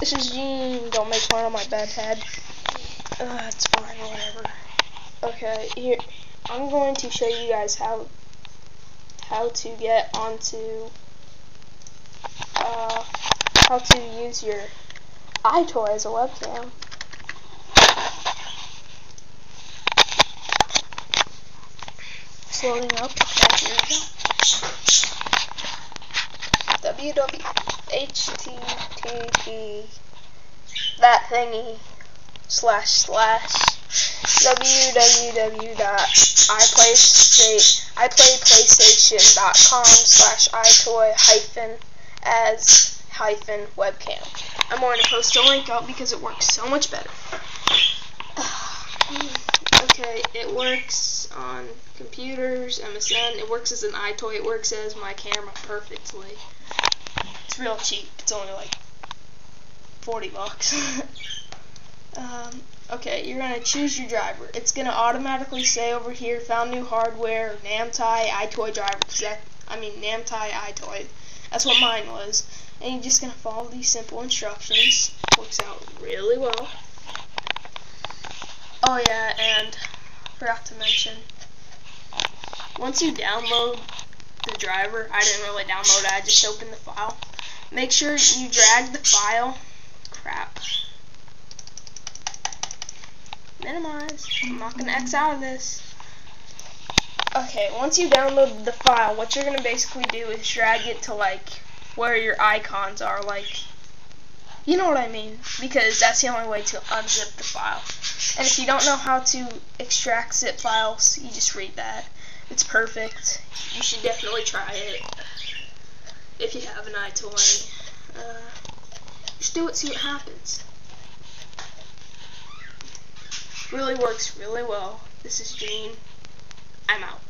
This is Gene. Don't make fun of my bad head. Uh, it's fine, whatever. Okay, here I'm going to show you guys how how to get onto uh, how to use your EyeToy as a webcam. It's loading up. Okay, here we go. www.http that thingy slash slash www.iplayplaystation.com slash eyetoy hyphen as hyphen webcam. I'm going to post a link up because it works so much better. okay, it works on computers, MSN, it works as an EyeToy, it works as my camera perfectly. It's real cheap, it's only like 40 bucks. um, okay, you're going to choose your driver. It's going to automatically say over here, found new hardware, Namtai EyeToy driver, that, I mean Namtai EyeToy. That's what mine was. And you're just going to follow these simple instructions. Works out really well. Oh yeah, and forgot to mention, once you download the driver, I didn't really download it, I just opened the file. Make sure you drag the file. Crap. Minimize. I'm not going to X out of this. Okay, once you download the file, what you're going to basically do is drag it to like where your icons are, like, you know what I mean, because that's the only way to unzip the file. And if you don't know how to extract zip files, you just read that. It's perfect. You should definitely try it if you have an EyeToy. Uh, just do it, see what happens. Really works really well. This is Gene. I'm out.